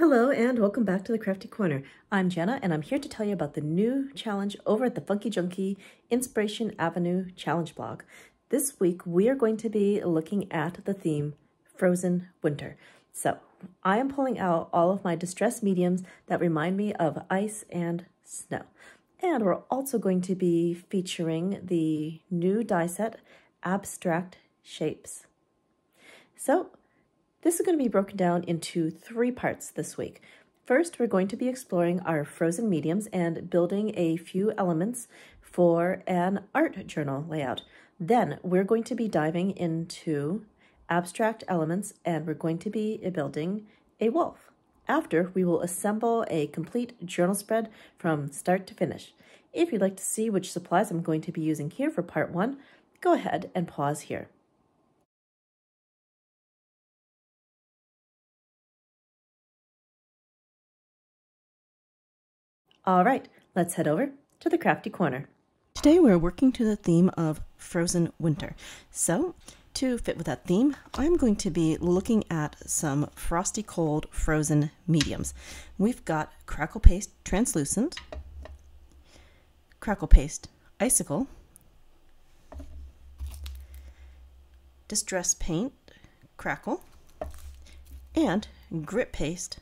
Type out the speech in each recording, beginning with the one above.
Hello and welcome back to the Crafty Corner. I'm Janna and I'm here to tell you about the new challenge over at the Funkie Junkie Inspiration Avenue challenge blog. This week we are going to be looking at the theme Frozen Winter. So I am pulling out all of my distress mediums that remind me of ice and snow. And we're also going to be featuring the new die set Abstract Shapes. So this is going to be broken down into three parts this week. First, we're going to be exploring our frozen mediums and building a few elements for an art journal layout. Then we're going to be diving into abstract elements and we're going to be building a wolf. After, we will assemble a complete journal spread from start to finish. If you'd like to see which supplies I'm going to be using here for part one, go ahead and pause here. All right, let's head over to the crafty corner. Today we're working to the theme of frozen winter. So, to fit with that theme, I'm going to be looking at some frosty cold frozen mediums. We've got crackle paste translucent, crackle paste icicle, distress paint crackle, and grit paste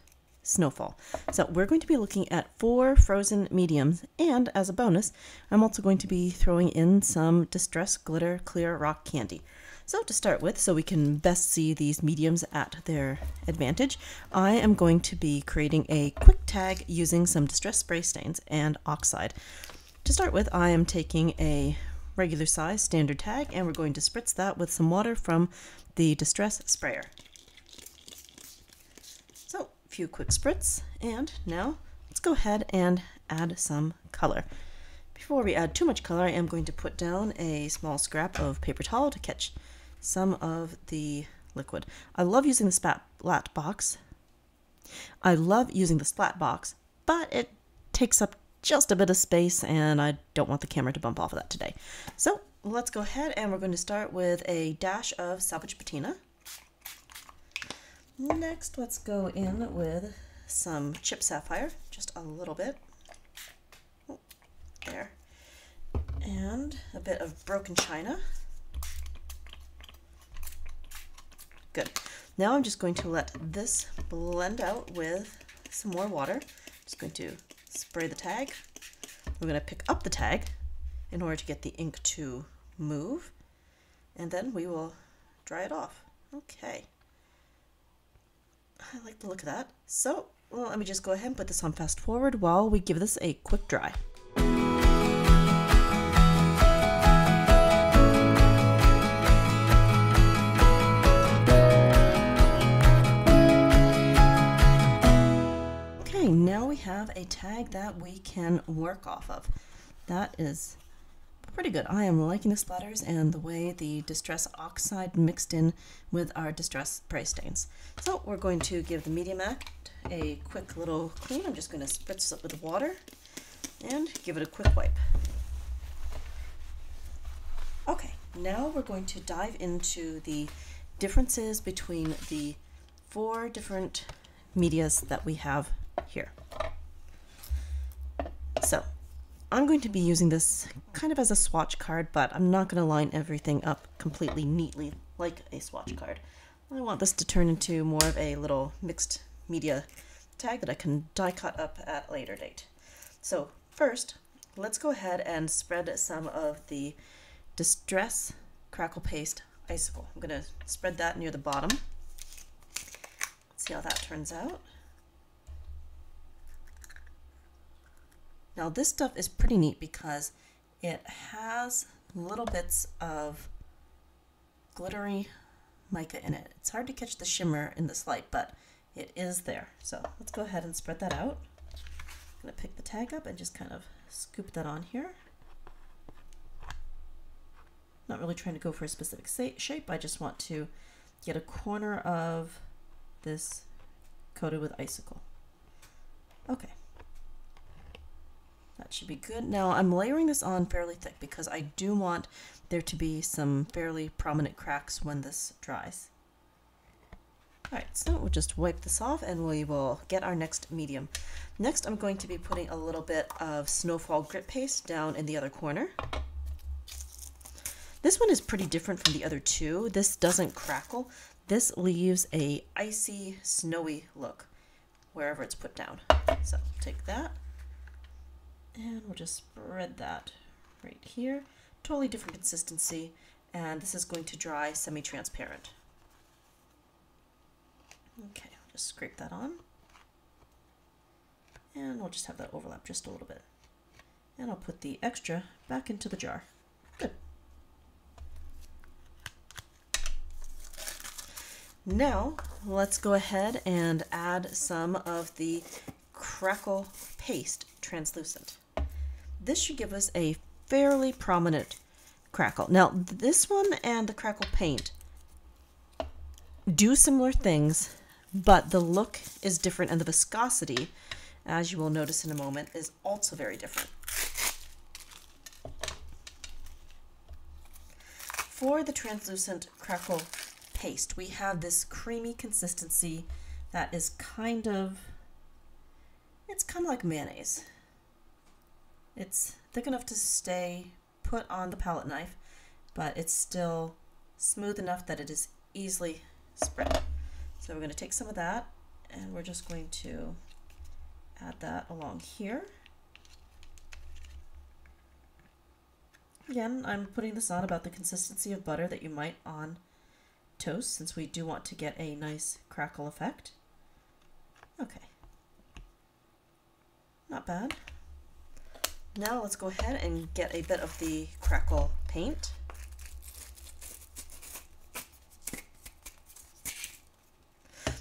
snowfall. So we're going to be looking at four frozen mediums, and as a bonus, I'm also going to be throwing in some Distress Glitter Clear Rock Candy. So to start with, so we can best see these mediums at their advantage, I am going to be creating a quick tag using some Distress Spray Stains and Oxide. To start with, I am taking a regular size standard tag and we're going to spritz that with some water from the Distress Sprayer few quick spritz, and now let's go ahead and add some color. Before we add too much color, I am going to put down a small scrap of paper towel to catch some of the liquid. I love using the splat box. I love using the splat box, but it takes up just a bit of space and I don't want the camera to bump off of that today. So let's go ahead and we're going to start with a dash of Salvage Patina. Next, let's go in with some chipped sapphire, just a little bit. Oh, there. And a bit of broken china. Good. Now I'm just going to let this blend out with some more water. I'm Just going to spray the tag. We're going to pick up the tag in order to get the ink to move. And then we will dry it off. Okay. I like the look of that. So, well, let me just go ahead and put this on fast forward while we give this a quick dry. Okay, now we have a tag that we can work off of. That is pretty good. I am liking the splatters and the way the Distress Oxide mixed in with our Distress Spray Stains. So we're going to give the Media Mat a quick little clean. I'm just going to spritz it with water and give it a quick wipe. Okay, now we're going to dive into the differences between the four different medias that we have here. So I'm going to be using this kind of as a swatch card, but I'm not going to line everything up completely neatly like a swatch card. I want this to turn into more of a little mixed media tag that I can die cut up at a later date. So first, let's go ahead and spread some of the Distress Crackle Paste Icicle. I'm going to spread that near the bottom. Let's see how that turns out. Now this stuff is pretty neat because it has little bits of glittery mica in it. It's hard to catch the shimmer in this light, but it is there. So let's go ahead and spread that out. I'm to pick the tag up and just kind of scoop that on here. Not really trying to go for a specific shape. I just want to get a corner of this coated with icicle. Okay. That should be good. Now I'm layering this on fairly thick because I do want there to be some fairly prominent cracks when this dries. All right, so we'll just wipe this off and we will get our next medium. Next, I'm going to be putting a little bit of Snowfall Grit Paste down in the other corner. This one is pretty different from the other two. This doesn't crackle. This leaves a icy, snowy look wherever it's put down. So take that and we'll just spread that right here. Totally different consistency and this is going to dry semi-transparent. Okay, I'll just scrape that on. And we'll just have that overlap just a little bit. And I'll put the extra back into the jar. Good. Now, let's go ahead and add some of the crackle paste translucent. This should give us a fairly prominent crackle. Now, this one and the crackle paint do similar things but the look is different and the viscosity, as you will notice in a moment, is also very different. For the translucent crackle paste, we have this creamy consistency that is kind of, it's kind of like mayonnaise. It's thick enough to stay put on the palette knife, but it's still smooth enough that it is easily spread. So we're going to take some of that and we're just going to add that along here. Again, I'm putting this on about the consistency of butter that you might on toast since we do want to get a nice crackle effect. Okay. Not bad. Now let's go ahead and get a bit of the crackle paint.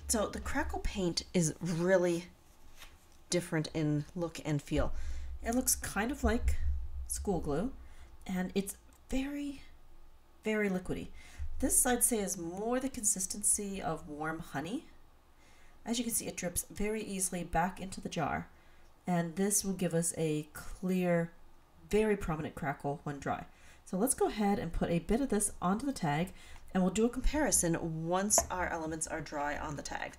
So the crackle paint is really different in look and feel. It looks kind of like school glue and it's very, very liquidy. This I'd say is more the consistency of warm honey. As you can see, it drips very easily back into the jar and this will give us a clear, very prominent crackle when dry. So let's go ahead and put a bit of this onto the tag and we'll do a comparison once our elements are dry on the tag.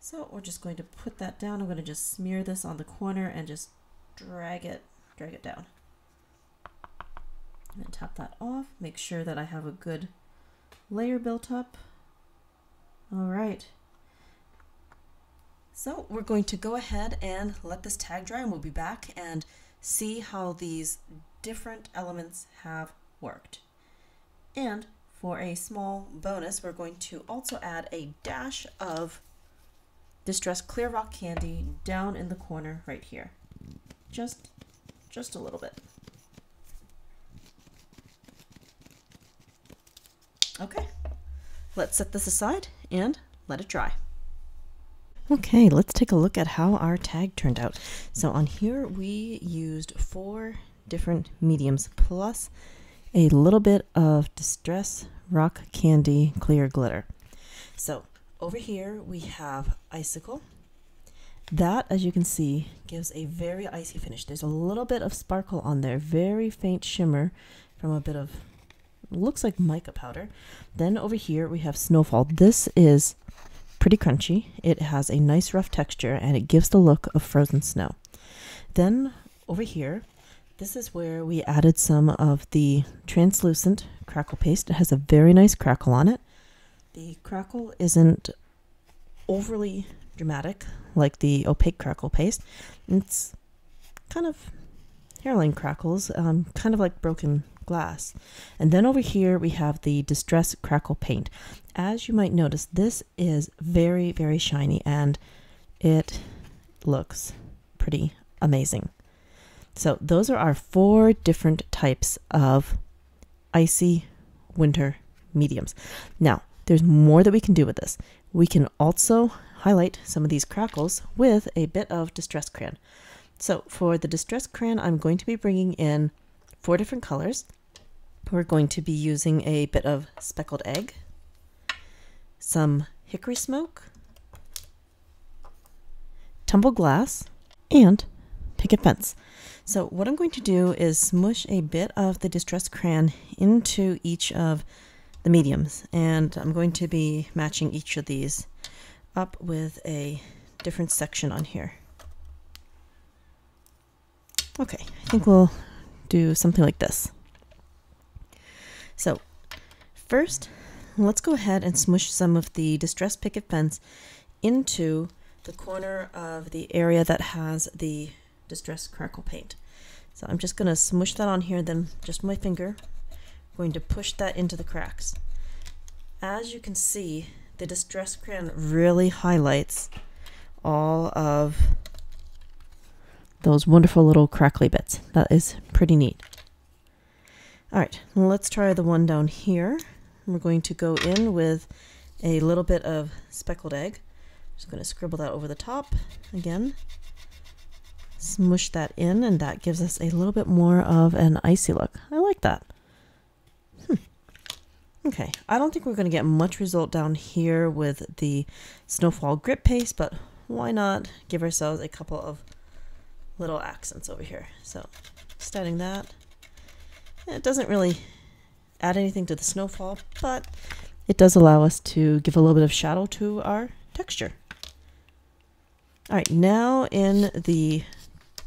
So we're just going to put that down. I'm going to just smear this on the corner and just drag it, drag it down. And tap that off. Make sure that I have a good layer built up. All right. So we're going to go ahead and let this tag dry and we'll be back and see how these different elements have worked. And for a small bonus, we're going to also add a dash of Distress clear rock candy down in the corner right here. Just, just a little bit. Okay, let's set this aside and let it dry. Okay, let's take a look at how our tag turned out. So on here we used four different mediums plus a little bit of Distress Rock Candy Clear Glitter. So over here we have Icicle. That, as you can see, gives a very icy finish. There's a little bit of sparkle on there, very faint shimmer from a bit of, looks like mica powder. Then over here we have Snowfall. This is pretty crunchy. It has a nice rough texture and it gives the look of frozen snow. Then over here this is where we added some of the translucent crackle paste. It has a very nice crackle on it. The crackle isn't overly dramatic like the opaque crackle paste. It's kind of hairline crackles, um, kind of like broken glass. And then over here we have the Distress Crackle Paint. As you might notice, this is very, very shiny and it looks pretty amazing. So those are our four different types of icy winter mediums. Now, there's more that we can do with this. We can also highlight some of these crackles with a bit of Distress Crayon. So for the Distress Crayon, I'm going to be bringing in four different colors. We're going to be using a bit of Speckled Egg, some Hickory Smoke, Tumble Glass, and Picket Fence. So what I'm going to do is smush a bit of the distressed Crayon into each of the mediums. And I'm going to be matching each of these up with a different section on here. Okay, I think we'll do something like this. So first, let's go ahead and smush some of the distressed picket fence into the corner of the area that has the distressed crackle paint. So I'm just going to smush that on here, then just my finger, I'm going to push that into the cracks. As you can see, the distress crayon really highlights all of those wonderful little crackly bits. That is pretty neat. All right, let's try the one down here. We're going to go in with a little bit of speckled egg. Just going to scribble that over the top again. Smush that in, and that gives us a little bit more of an icy look. I like that. Hmm. Okay, I don't think we're going to get much result down here with the Snowfall grit Paste, but why not give ourselves a couple of little accents over here. So starting that. It doesn't really add anything to the snowfall, but it does allow us to give a little bit of shadow to our texture. All right, now in the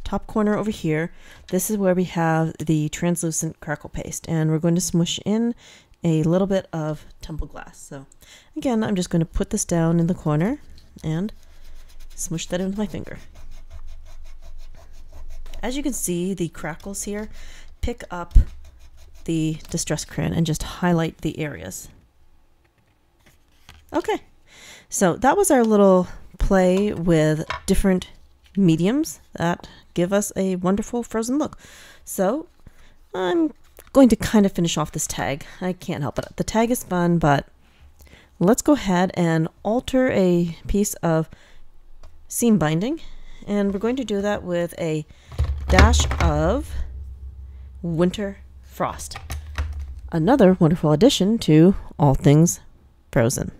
top corner over here, this is where we have the translucent crackle paste, and we're going to smush in a little bit of tumble glass. So again, I'm just going to put this down in the corner and smush that in with my finger. As you can see, the crackles here pick up the distress crayon and just highlight the areas. Okay, so that was our little play with different mediums that give us a wonderful frozen look. So I'm going to kind of finish off this tag. I can't help it. The tag is fun, but let's go ahead and alter a piece of seam binding. And we're going to do that with a dash of winter frost. Another wonderful addition to all things frozen.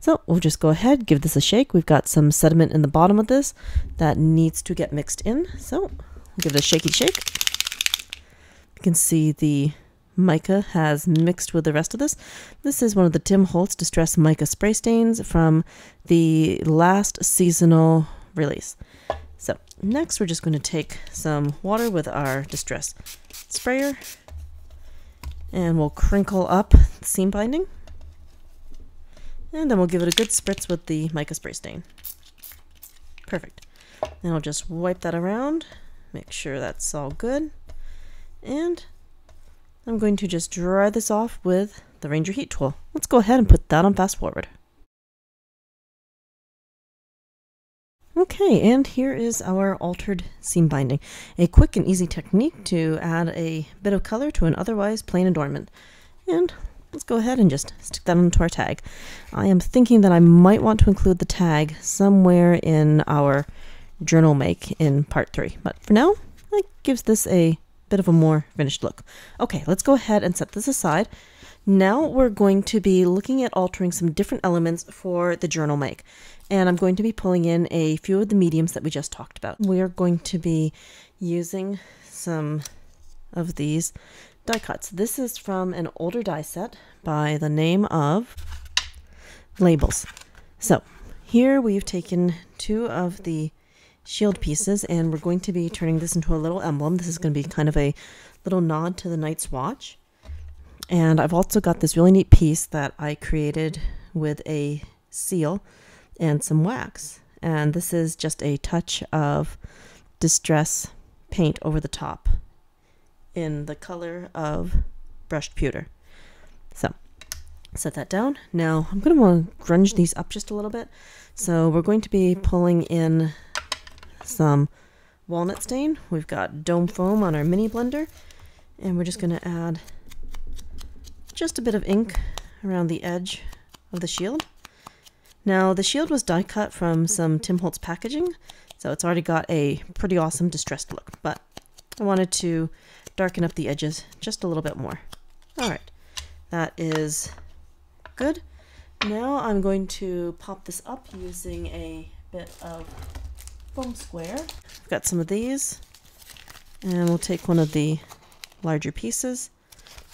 So we'll just go ahead, give this a shake. We've got some sediment in the bottom of this that needs to get mixed in. So we'll give it a shaky shake. You can see the mica has mixed with the rest of this. This is one of the Tim Holtz Distress Mica Spray Stains from the last seasonal release. So next we're just going to take some water with our Distress sprayer and we'll crinkle up the seam binding. And then we'll give it a good spritz with the mica spray stain. Perfect. Then I'll just wipe that around, make sure that's all good. And I'm going to just dry this off with the Ranger Heat tool. Let's go ahead and put that on fast forward. Okay, and here is our altered seam binding. A quick and easy technique to add a bit of color to an otherwise plain adornment. And let's go ahead and just stick that onto our tag. I am thinking that I might want to include the tag somewhere in our journal make in part three. But for now, that gives this a bit of a more finished look. Okay, let's go ahead and set this aside. Now we're going to be looking at altering some different elements for the journal make. And I'm going to be pulling in a few of the mediums that we just talked about. We are going to be using some of these die cuts. This is from an older die set by the name of Labels. So here we've taken two of the shield pieces and we're going to be turning this into a little emblem. This is going to be kind of a little nod to the Night's Watch. And I've also got this really neat piece that I created with a seal and some wax. And this is just a touch of distress paint over the top in the color of brushed pewter. So set that down. Now I'm going to want to grunge these up just a little bit. So we're going to be pulling in some walnut stain. We've got dome foam on our mini blender. And we're just going to add just a bit of ink around the edge of the shield. Now the shield was die cut from some Tim Holtz packaging, so it's already got a pretty awesome distressed look, but I wanted to darken up the edges just a little bit more. All right, that is good. Now I'm going to pop this up using a bit of foam square. I've got some of these, and we'll take one of the larger pieces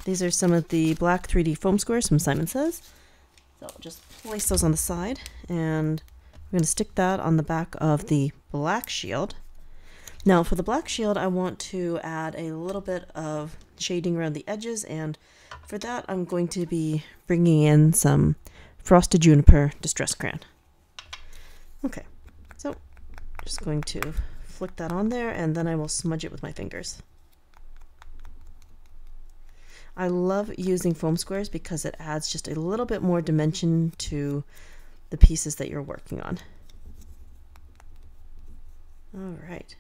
these are some of the black 3D foam squares from Simon Says. So I'll just place those on the side and We're going to stick that on the back of the black shield. Now for the black shield, I want to add a little bit of shading around the edges and for that I'm going to be bringing in some Frosted Juniper Distress Crayon. Okay, so just going to flick that on there and then I will smudge it with my fingers. I love using foam squares because it adds just a little bit more dimension to the pieces that you're working on. All right.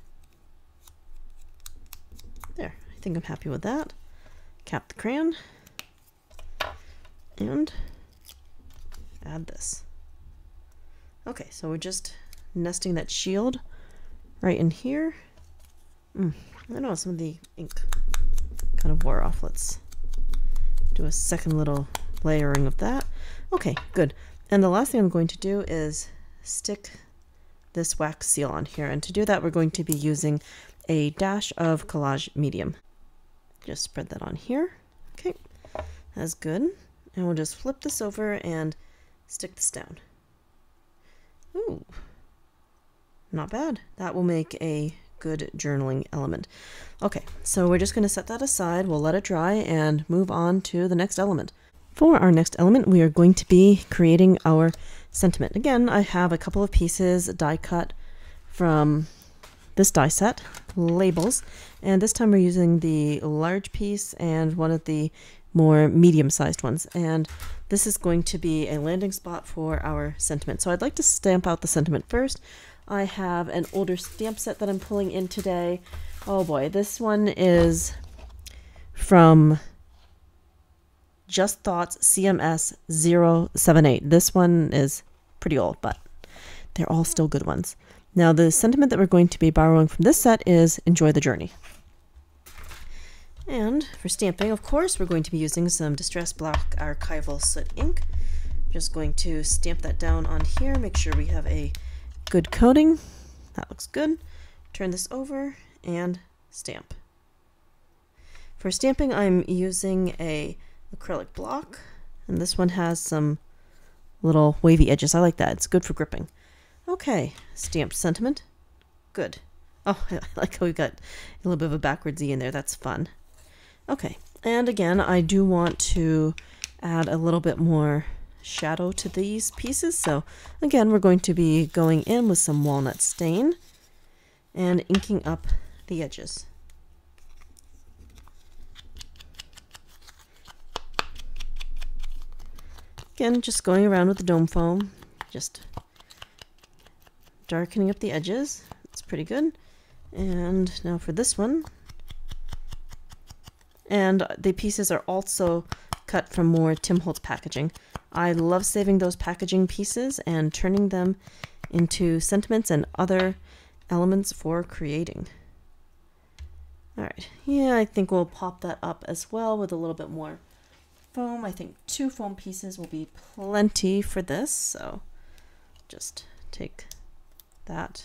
There, I think I'm happy with that. Cap the crayon and add this. Okay, so we're just nesting that shield right in here. Mm, I know some of the ink kind of wore off. Let's do a second little layering of that. Okay, good. And the last thing I'm going to do is stick this wax seal on here. And to do that, we're going to be using a dash of collage medium. Just spread that on here. Okay, that's good. And we'll just flip this over and stick this down. Ooh, not bad. That will make a good journaling element. Okay, so we're just going to set that aside. We'll let it dry and move on to the next element. For our next element, we are going to be creating our sentiment. Again, I have a couple of pieces die cut from this die set, labels, and this time we're using the large piece and one of the more medium-sized ones. And this is going to be a landing spot for our sentiment. So I'd like to stamp out the sentiment first. I have an older stamp set that I'm pulling in today. Oh boy, this one is from Just Thoughts CMS 078. This one is pretty old, but they're all still good ones. Now, the sentiment that we're going to be borrowing from this set is Enjoy the Journey. And for stamping, of course, we're going to be using some Distress Black Archival Soot ink. Just going to stamp that down on here, make sure we have a good coating. That looks good. Turn this over and stamp. For stamping, I'm using a acrylic block, and this one has some little wavy edges. I like that. It's good for gripping. Okay, stamped sentiment. Good. Oh, I like how we got a little bit of a backwards E in there. That's fun. Okay, and again, I do want to add a little bit more shadow to these pieces. So again, we're going to be going in with some walnut stain and inking up the edges. Again, just going around with the dome foam, just darkening up the edges. It's pretty good. And now for this one. And the pieces are also cut from more Tim Holtz packaging. I love saving those packaging pieces and turning them into sentiments and other elements for creating. All right, yeah, I think we'll pop that up as well with a little bit more foam. I think two foam pieces will be plenty for this, so just take that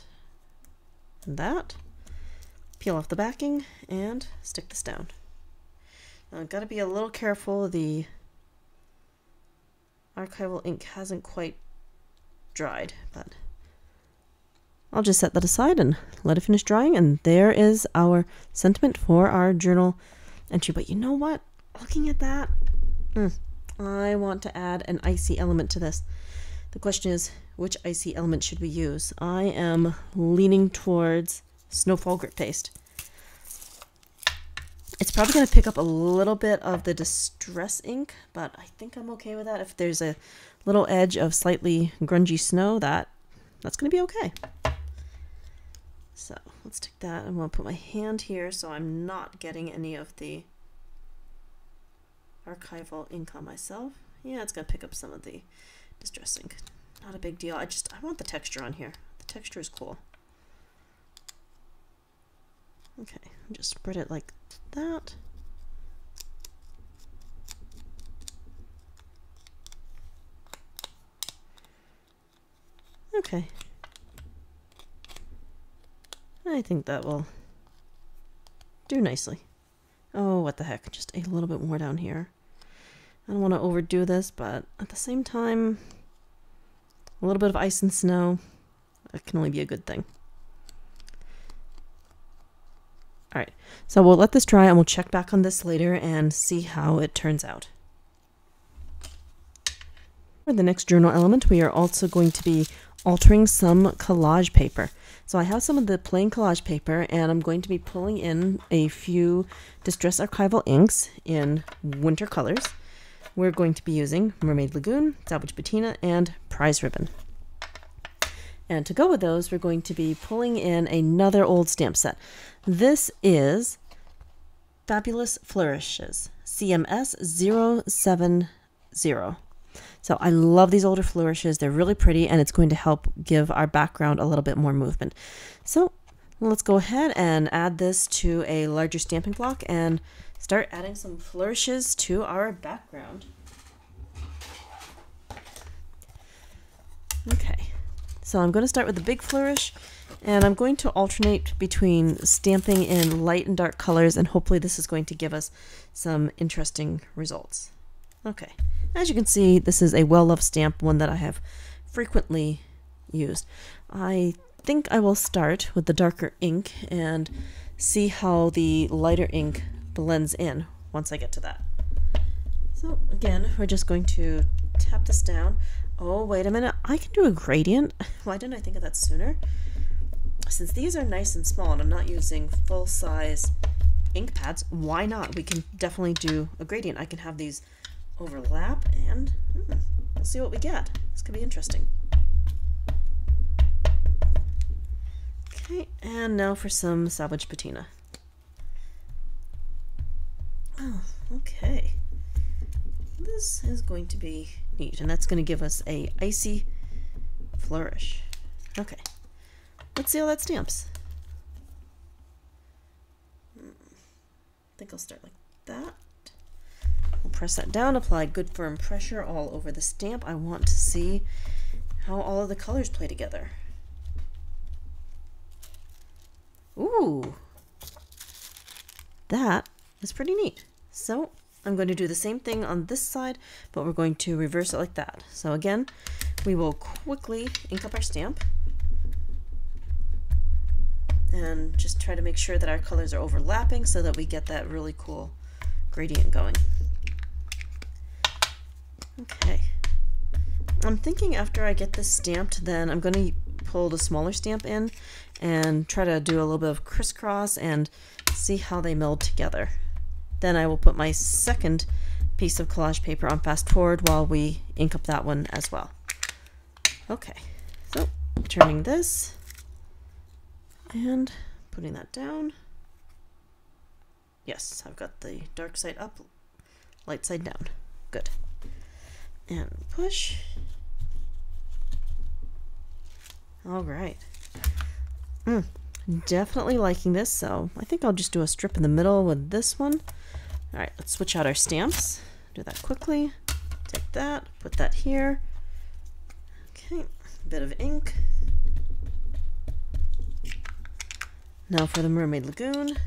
and that, peel off the backing, and stick this down. Now, I've got to be a little careful. The archival ink hasn't quite dried, but I'll just set that aside and let it finish drying. And there is our sentiment for our journal entry. But you know what? Looking at that, mm, I want to add an icy element to this. The question is, which icy element should we use? I am leaning towards Snowfall grit Paste. It's probably going to pick up a little bit of the distress ink, but I think I'm okay with that. If there's a little edge of slightly grungy snow, that that's going to be okay. So let's take that. I'm going to put my hand here so I'm not getting any of the archival ink on myself. Yeah, it's going to pick up some of the distress ink. Not a big deal. I just, I want the texture on here. The texture is cool. Okay, just spread it like that. Okay. I think that will do nicely. Oh, what the heck. Just a little bit more down here. I don't want to overdo this, but at the same time, a little bit of ice and snow. That can only be a good thing. All right, so we'll let this dry and we'll check back on this later and see how it turns out. For the next journal element, we are also going to be altering some collage paper. So I have some of the plain collage paper and I'm going to be pulling in a few Distress Archival inks in winter colors. We're going to be using Mermaid Lagoon, Salvage Patina, and Prize Ribbon. And to go with those, we're going to be pulling in another old stamp set. This is Fabulous Flourishes, CMS 070. So I love these older flourishes. They're really pretty and it's going to help give our background a little bit more movement. So let's go ahead and add this to a larger stamping block and start adding some flourishes to our background. Okay, so I'm going to start with the big flourish and I'm going to alternate between stamping in light and dark colors and hopefully this is going to give us some interesting results. Okay. As you can see, this is a well-loved stamp, one that I have frequently used. I think I will start with the darker ink and see how the lighter ink blends in once I get to that. So again, we're just going to tap this down. Oh, wait a minute. I can do a gradient. Why didn't I think of that sooner? Since these are nice and small and I'm not using full-size ink pads, why not? We can definitely do a gradient. I can have these overlap and hmm, we'll see what we get. This could be interesting. Okay, and now for some Salvage Patina. Oh, okay. This is going to be neat, and that's going to give us a icy flourish. Okay, let's see how that stamps. Hmm, I think I'll start like that. We'll press that down, apply good firm pressure all over the stamp. I want to see how all of the colors play together. Ooh, that is pretty neat. So I'm going to do the same thing on this side, but we're going to reverse it like that. So again, we will quickly ink up our stamp and just try to make sure that our colors are overlapping so that we get that really cool gradient going. Okay. I'm thinking after I get this stamped, then I'm going to pull the smaller stamp in and try to do a little bit of crisscross and see how they meld together. Then I will put my second piece of collage paper on fast forward while we ink up that one as well. Okay, so turning this and putting that down. Yes, I've got the dark side up, light side down. Good and push. All right. Mm, definitely liking this, so I think I'll just do a strip in the middle with this one. All right, let's switch out our stamps. Do that quickly. Take that, put that here. Okay, bit of ink. Now for the Mermaid Lagoon.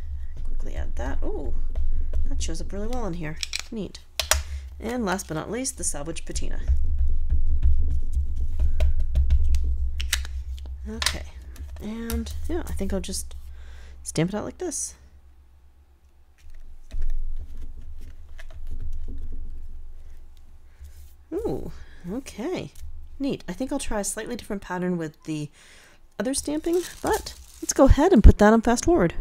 Quickly add that. Oh, that shows up really well in here. Neat. And last but not least, the salvage patina. Okay, and yeah, I think I'll just stamp it out like this. Ooh, okay. Neat. I think I'll try a slightly different pattern with the other stamping, but let's go ahead and put that on fast forward.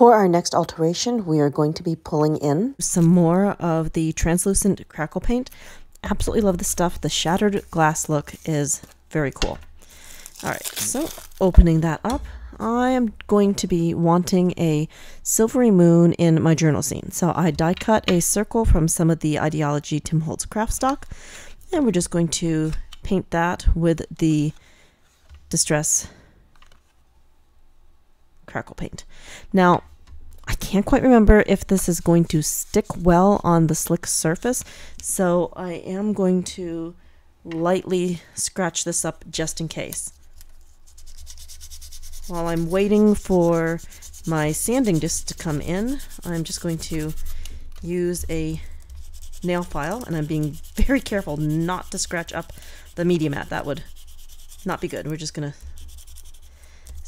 For our next alteration, we are going to be pulling in some more of the translucent crackle paint. Absolutely love the stuff. The shattered glass look is very cool. All right, so opening that up, I am going to be wanting a silvery moon in my journal scene. So I die cut a circle from some of the Idea-ology Tim Holtz craft stock, and we're just going to paint that with the Distress crackle paint. Now, I can't quite remember if this is going to stick well on the slick surface, so I am going to lightly scratch this up just in case. While I'm waiting for my sanding disc to come in, I'm just going to use a nail file and I'm being very careful not to scratch up the media mat. That would not be good. We're just going to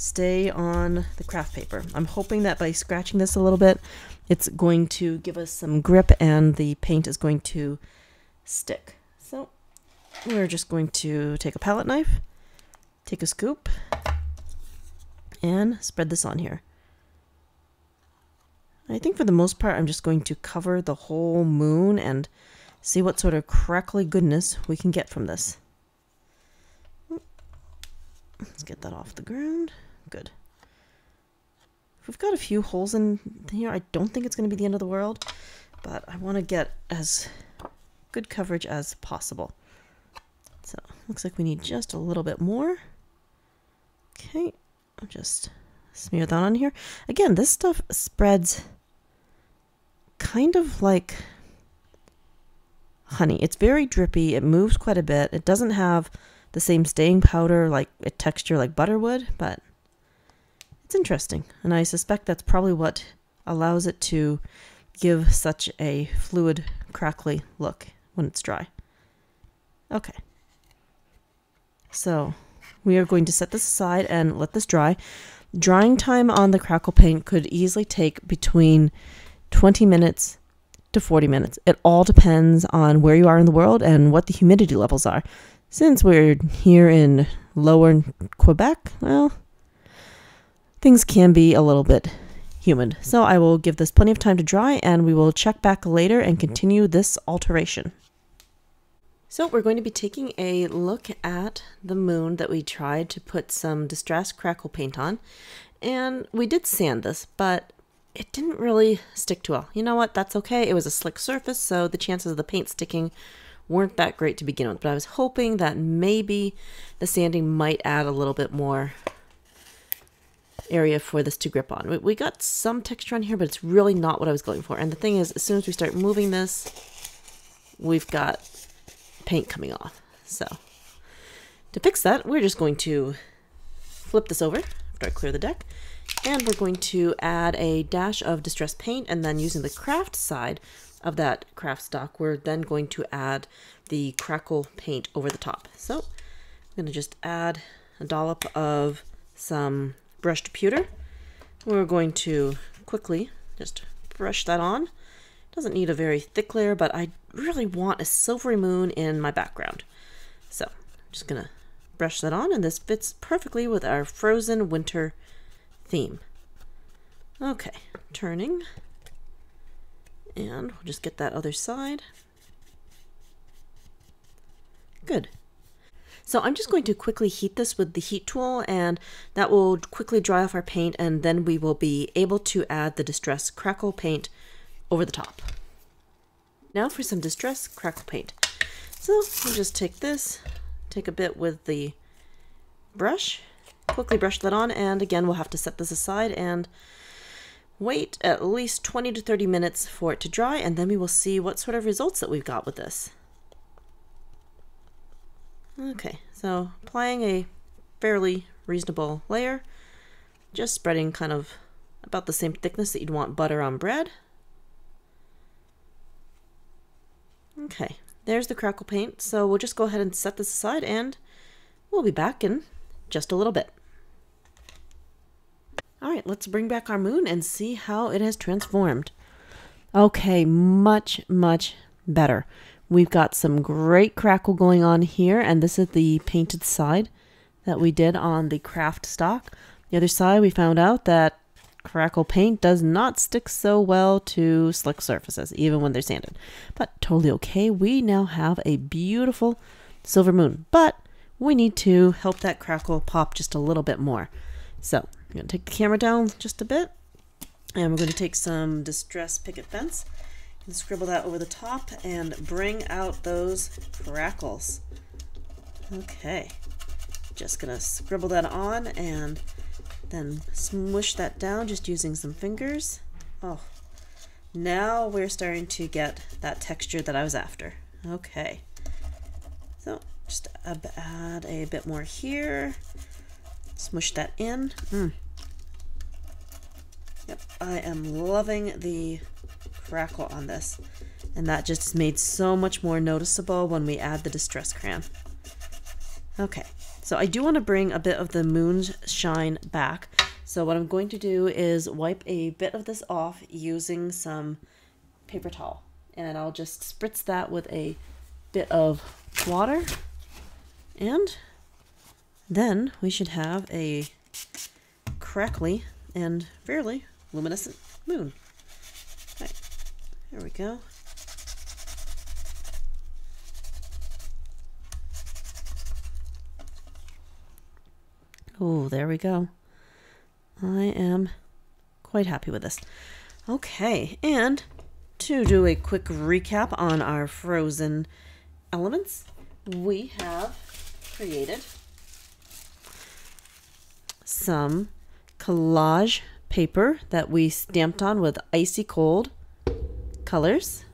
stay on the craft paper. I'm hoping that by scratching this a little bit, it's going to give us some grip and the paint is going to stick. So we're just going to take a palette knife, take a scoop, and spread this on here. I think for the most part, I'm just going to cover the whole moon and see what sort of crackly goodness we can get from this. Let's get that off the ground. Good. We've got a few holes in here. I don't think it's going to be the end of the world, but I want to get as good coverage as possible. So, looks like we need just a little bit more. Okay, I'll just smear that on here. Again, this stuff spreads kind of like honey. It's very drippy. It moves quite a bit. It doesn't have the same staying powder like a texture like butter would, but it's interesting. And I suspect that's probably what allows it to give such a fluid, crackly look when it's dry. Okay. So we are going to set this aside and let this dry. Drying time on the crackle paint could easily take between 20 minutes to 40 minutes. It all depends on where you are in the world and what the humidity levels are. Since we're here in lower Quebec, well, things can be a little bit humid. So I will give this plenty of time to dry and we will check back later and mm-hmm. continue this alteration. So we're going to be taking a look at the moon that we tried to put some Distress Crackle paint on. And we did sand this, but it didn't really stick too well. You know what? That's okay. It was a slick surface, so the chances of the paint sticking weren't that great to begin with. But I was hoping that maybe the sanding might add a little bit more area for this to grip on. We got some texture on here, but it's really not what I was going for. And the thing is, as soon as we start moving this, we've got paint coming off. So to fix that, we're just going to flip this over after I clear the deck and we're going to add a dash of distress paint and then using the craft side of that craft stock, we're then going to add the crackle paint over the top. So I'm going to just add a dollop of some brushed pewter. We're going to quickly just brush that on. Doesn't need a very thick layer, but I really want a silvery moon in my background. So I'm just to brush that on, and this fits perfectly with our frozen winter theme. Okay, turning. And we'll just get that other side. Good. So I'm just going to quickly heat this with the heat tool and that will quickly dry off our paint and then we will be able to add the Distress Crackle paint over the top. Now for some Distress Crackle paint. So we'll just take this, take a bit with the brush quickly brush that on and again we'll have to set this aside and wait at least 20 to 30 minutes for it to dry and then we will see what sort of results that we've got with this. Okay, so applying a fairly reasonable layer, just spreading kind of about the same thickness that you'd want butter on bread. Okay, there's the crackle paint, so we'll just go ahead and set this aside and we'll be back in just a little bit. All right, let's bring back our moon and see how it has transformed. Okay, much, much better. We've got some great crackle going on here, and this is the painted side that we did on the craft stock. The other side, we found out that crackle paint does not stick so well to slick surfaces, even when they're sanded. But totally okay. We now have a beautiful silver moon, but we need to help that crackle pop just a little bit more. So I'm to take the camera down just a bit. And we're going to take some Distress Picket Fence scribble that over the top and bring out those crackles. Okay. Just to scribble that on and then smush that down just using some fingers. Oh, now we're starting to get that texture that I was after. Okay. So just add a bit more here. Smush that in. Mm. I am loving the crackle on this. And that just is made so much more noticeable when we add the Distress Crayon. Okay, so I do want to bring a bit of the moonshine back. So what I'm going to do is wipe a bit of this off using some paper towel. And I'll just spritz that with a bit of water. And then we should have a crackly and fairly luminescent moon. There we go. Oh, there we go. I am quite happy with this. Okay, and to do a quick recap on our frozen elements, we have created some collage paper that we stamped on with icy cold colors.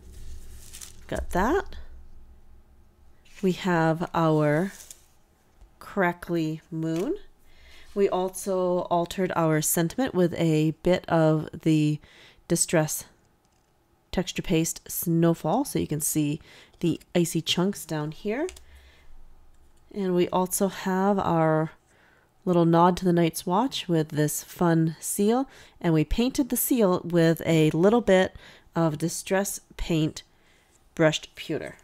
Got that. We have our crackly moon we also altered our sentiment with a bit of the Distress Texture Paste Snowfall, so you can see the icy chunks down here. And we also have our little nod to the Night's Watch with this fun seal, and we painted the seal with a little bit of Distress Paint brushed pewter.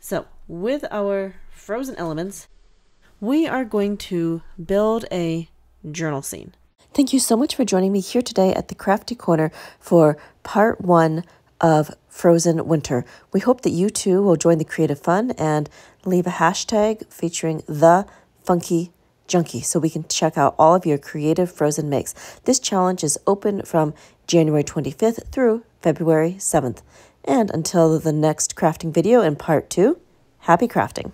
So, with our frozen elements, we are going to build a journal scene. Thank you so much for joining me here today at the Crafty Corner for part one of Frozen Winter. We hope that you too will join the creative fun and leave a hashtag featuring the Funkie junkie so we can check out all of your creative frozen makes. This challenge is open from January 25th through February 7th. And until the next crafting video in part two, happy crafting.